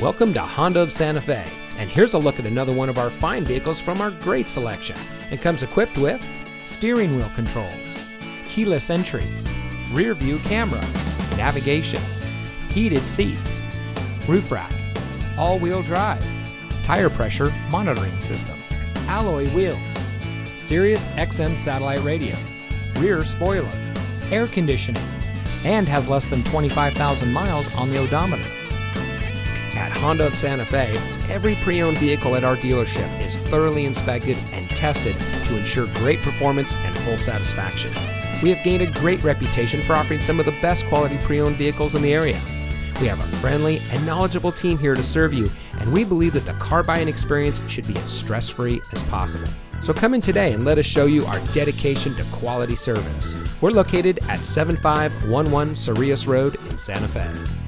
Welcome to Honda of Santa Fe, and here's a look at another one of our fine vehicles from our great selection. It comes equipped with steering wheel controls, keyless entry, rear view camera, navigation, heated seats, roof rack, all wheel drive, tire pressure monitoring system, alloy wheels, Sirius XM satellite radio, rear spoiler, air conditioning, and has less than 25,000 miles on the odometer. Honda of Santa Fe, every pre owned vehicle at our dealership is thoroughly inspected and tested to ensure great performance and full satisfaction. We have gained a great reputation for offering some of the best quality pre owned vehicles in the area. We have a friendly and knowledgeable team here to serve you, and we believe that the car buying experience should be as stress free as possible. So come in today and let us show you our dedication to quality service. We're located at 7511 Cerrillos Road in Santa Fe.